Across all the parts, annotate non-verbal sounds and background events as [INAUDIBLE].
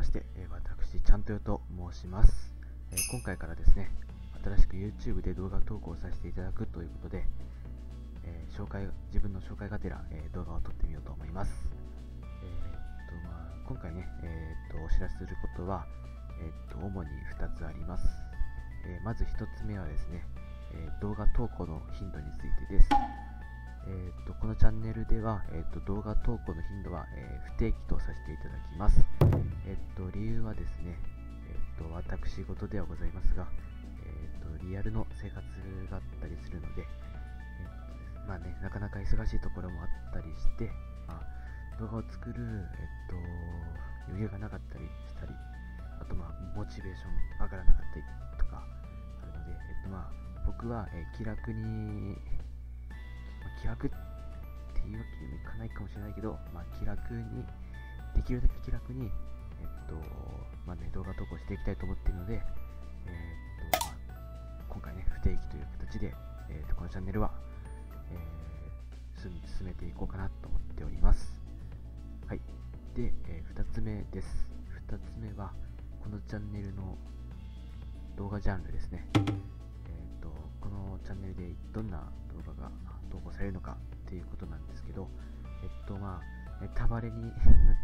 まして、え私、ちゃんとよと申します、え今回からですね、新しく YouTube で動画投稿させていただくということで、えー紹介自分の紹介がてら、えー動画を撮ってみようと思います。えーっとまあ、今回ね、えっとお知らせすることは、えっと主に2つあります。えまず1つ目はですね、え動画投稿の頻度についてです。えーっとこのチャンネルでは、えーっと動画投稿の頻度は、えー不定期とさせていただきます。えーっと理由はですね、えーと私事ではございますが、えーとリアルの生活があったりするので、えーとまあね、なかなか忙しいところもあったりして、まあ、動画を作る、えっと、余裕がなかったりしたり、あと、まあ、モチベーション上がらなかったりとかあるので、えっと、まあ、僕は、えー気楽に、気楽っていうわけにもいかないかもしれないけど、まあ、気楽に、できるだけ気楽に、えっと、まあね、動画投稿していきたいと思っているので、えっと、まあ、今回ね、不定期という形で、えっと、このチャンネルは、えー進めていこうかなと思っております。はい。で、えー2つ目です。2つ目は、このチャンネルの動画ジャンルですね。チャンネルでどんな動画が投稿されるのかっていうことなんですけど、えっと、まあ、ネタバレに [LAUGHS] なっ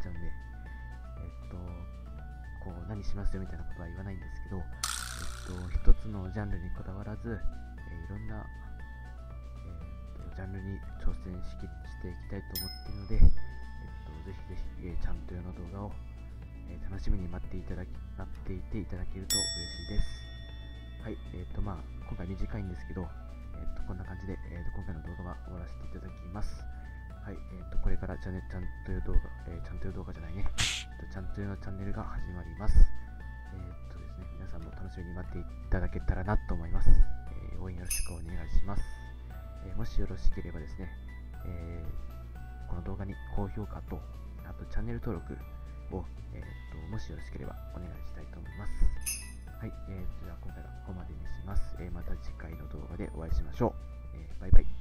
ちゃうんで、えっと、こう、何しますよみたいなことは言わないんですけど、えっと、一つのジャンルにこだわらず、えーいろんなえーとジャンルに挑戦しきしていきたいと思っているので、えっと、ぜひぜひ、えーちゃんと世の動画を、えー楽しみに待っていただき待っていていただけると嬉しいです。はい、えっ、とまあ今回短いんですけど、えっ、とこんな感じで、えーと今回の動画は終わらせていただきます。はい、えっ、とこれからチャンネちゃんという動画、えーちゃんという動画じゃないね、えっとちゃんというのチャンネルが始まります。えっ、とですね、皆さんも楽しみに待っていただけたらなと思います。え応援よろしくお願いします。えもしよろしければですね、えーこの動画に高評価と、あとチャンネル登録を、えーともしよろしければお願いしたいと思います。はい、えー、じゃあ今回はここまでにします。えーまた次回の動画でお会いしましょう。えーバイバイ。